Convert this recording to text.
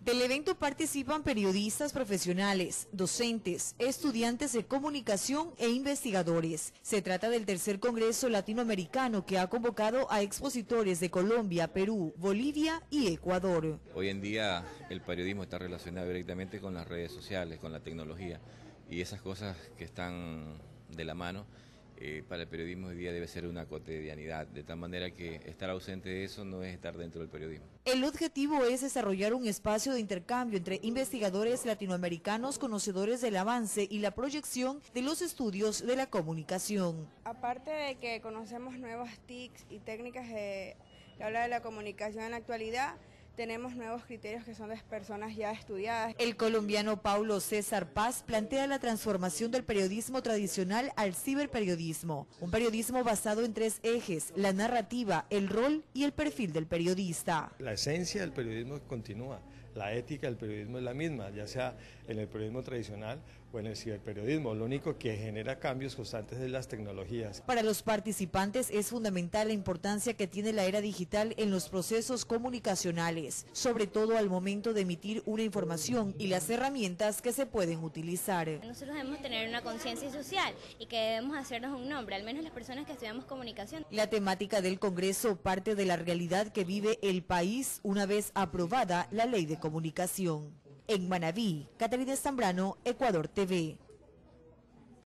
Del evento participan periodistas profesionales, docentes, estudiantes de comunicación e investigadores. Se trata del tercer Congreso Latinoamericano que ha convocado a expositores de Colombia, Perú, Bolivia y Ecuador. Hoy en día el periodismo está relacionado directamente con las redes sociales, con la tecnología y esas cosas que están de la mano eh, para el periodismo hoy día debe ser una cotidianidad, de tal manera que estar ausente de eso no es estar dentro del periodismo. El objetivo es desarrollar un espacio de intercambio entre investigadores latinoamericanos conocedores del avance y la proyección de los estudios de la comunicación. Aparte de que conocemos nuevas TICs y técnicas de, que habla de la comunicación en la actualidad, tenemos nuevos criterios que son de personas ya estudiadas. El colombiano Paulo César Paz plantea la transformación del periodismo tradicional al ciberperiodismo, un periodismo basado en tres ejes, la narrativa, el rol y el perfil del periodista. La esencia del periodismo continúa, la ética del periodismo es la misma, ya sea en el periodismo tradicional o en el ciberperiodismo, lo único que genera cambios constantes es las tecnologías. Para los participantes es fundamental la importancia que tiene la era digital en los procesos comunicacionales sobre todo al momento de emitir una información y las herramientas que se pueden utilizar. Nosotros debemos tener una conciencia social y que debemos hacernos un nombre, al menos las personas que estudiamos comunicación. La temática del Congreso parte de la realidad que vive el país una vez aprobada la ley de comunicación. En Manabí, Catalina Zambrano, Ecuador TV.